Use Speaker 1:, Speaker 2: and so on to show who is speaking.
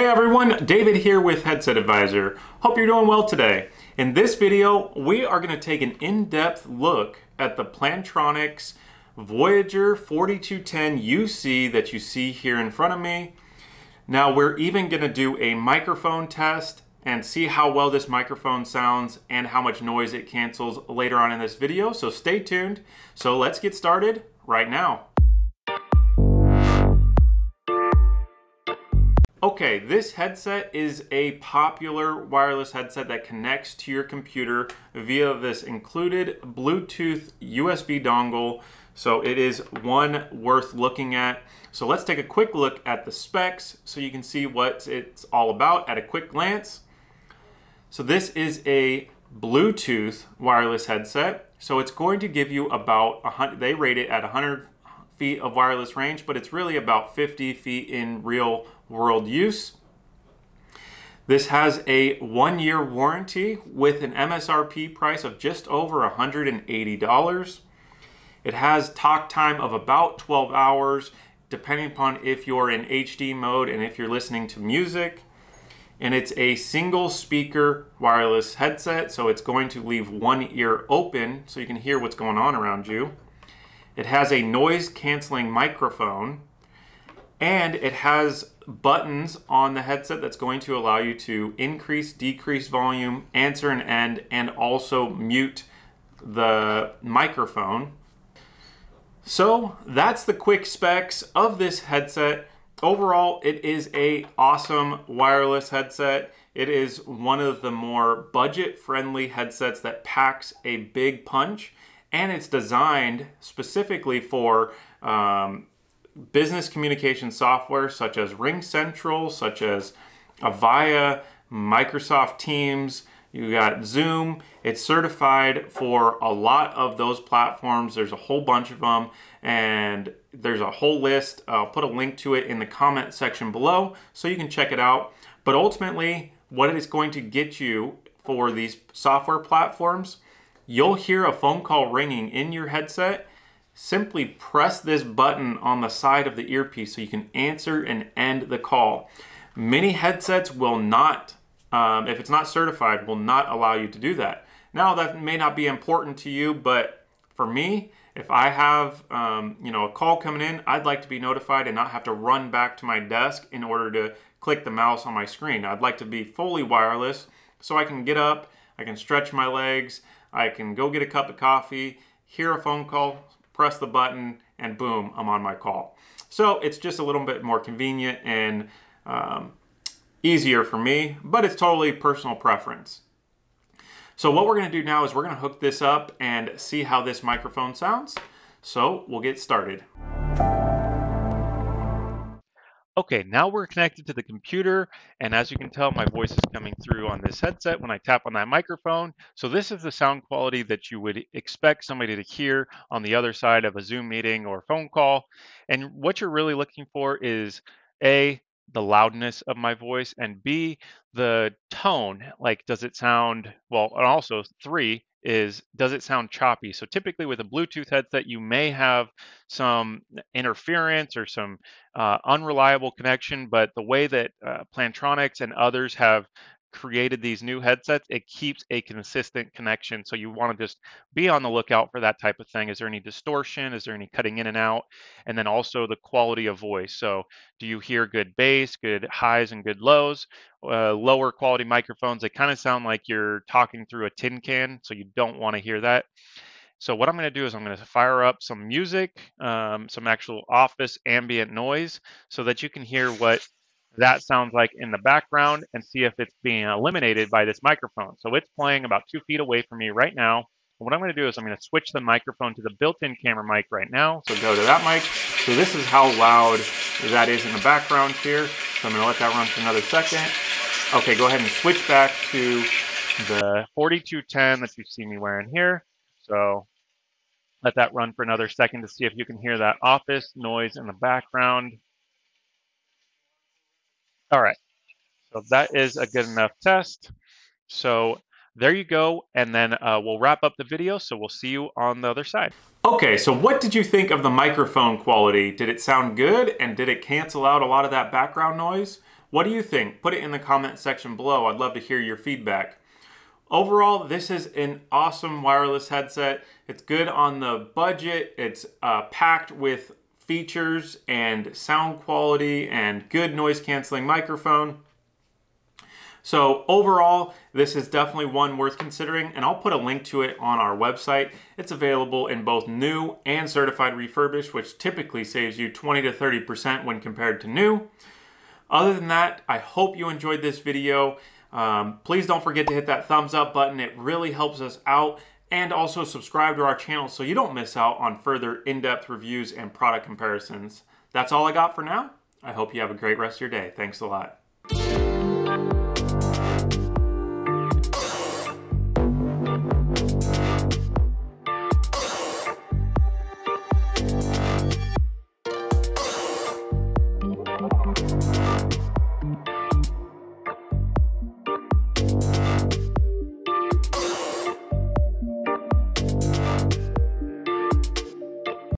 Speaker 1: Hey everyone, David here with Headset Advisor. Hope you're doing well today. In this video, we are going to take an in-depth look at the Plantronics Voyager 4210 UC that you see here in front of me. Now we're even going to do a microphone test and see how well this microphone sounds and how much noise it cancels later on in this video. So stay tuned. So let's get started right now. Okay, this headset is a popular wireless headset that connects to your computer via this included Bluetooth USB dongle. So it is one worth looking at. So let's take a quick look at the specs so you can see what it's all about at a quick glance. So this is a Bluetooth wireless headset. So it's going to give you about, 100, they rate it at 100 feet of wireless range, but it's really about 50 feet in real world use. This has a one year warranty with an MSRP price of just over $180. It has talk time of about 12 hours, depending upon if you're in HD mode and if you're listening to music. And it's a single speaker wireless headset, so it's going to leave one ear open so you can hear what's going on around you. It has a noise canceling microphone and it has buttons on the headset that's going to allow you to increase, decrease volume, answer and end, and also mute the microphone. So that's the quick specs of this headset. Overall, it is a awesome wireless headset. It is one of the more budget-friendly headsets that packs a big punch, and it's designed specifically for um, business communication software such as RingCentral, such as Avaya, Microsoft Teams, you got Zoom. It's certified for a lot of those platforms. There's a whole bunch of them, and there's a whole list. I'll put a link to it in the comment section below so you can check it out. But ultimately, what it is going to get you for these software platforms, you'll hear a phone call ringing in your headset simply press this button on the side of the earpiece so you can answer and end the call. Many headsets will not, um, if it's not certified, will not allow you to do that. Now that may not be important to you, but for me, if I have um, you know a call coming in, I'd like to be notified and not have to run back to my desk in order to click the mouse on my screen. I'd like to be fully wireless so I can get up, I can stretch my legs, I can go get a cup of coffee, hear a phone call, press the button, and boom, I'm on my call. So it's just a little bit more convenient and um, easier for me, but it's totally personal preference. So what we're gonna do now is we're gonna hook this up and see how this microphone sounds. So we'll get started. Okay, now we're connected to the computer, and as you can tell, my voice is coming through on this headset when I tap on that microphone. So this is the sound quality that you would expect somebody to hear on the other side of a Zoom meeting or phone call. And what you're really looking for is A, the loudness of my voice, and B, the tone. Like, does it sound, well, and also three, is does it sound choppy? So typically with a Bluetooth headset, you may have some interference or some uh, unreliable connection, but the way that uh, Plantronics and others have created these new headsets, it keeps a consistent connection. So you want to just be on the lookout for that type of thing. Is there any distortion? Is there any cutting in and out? And then also the quality of voice. So do you hear good bass, good highs, and good lows? Uh, lower quality microphones, they kind of sound like you're talking through a tin can. So you don't want to hear that. So what I'm going to do is I'm going to fire up some music, um, some actual office ambient noise so that you can hear what that sounds like in the background and see if it's being eliminated by this microphone. So it's playing about two feet away from me right now. And what I'm going to do is I'm going to switch the microphone to the built-in camera mic right now. So go to that mic. So this is how loud that is in the background here. So I'm going to let that run for another second. Okay, go ahead and switch back to the 4210 that you see me wearing here. So let that run for another second to see if you can hear that office noise in the background. All right, so that is a good enough test. So there you go, and then uh, we'll wrap up the video, so we'll see you on the other side. Okay, so what did you think of the microphone quality? Did it sound good, and did it cancel out a lot of that background noise? What do you think? Put it in the comment section below. I'd love to hear your feedback. Overall, this is an awesome wireless headset. It's good on the budget. It's uh, packed with features and sound quality and good noise canceling microphone. So overall, this is definitely one worth considering, and I'll put a link to it on our website. It's available in both new and certified refurbished, which typically saves you 20 to 30% when compared to new. Other than that, I hope you enjoyed this video. Um, please don't forget to hit that thumbs up button. It really helps us out. And also subscribe to our channel so you don't miss out on further in-depth reviews and product comparisons. That's all I got for now. I hope you have a great rest of your day. Thanks a lot.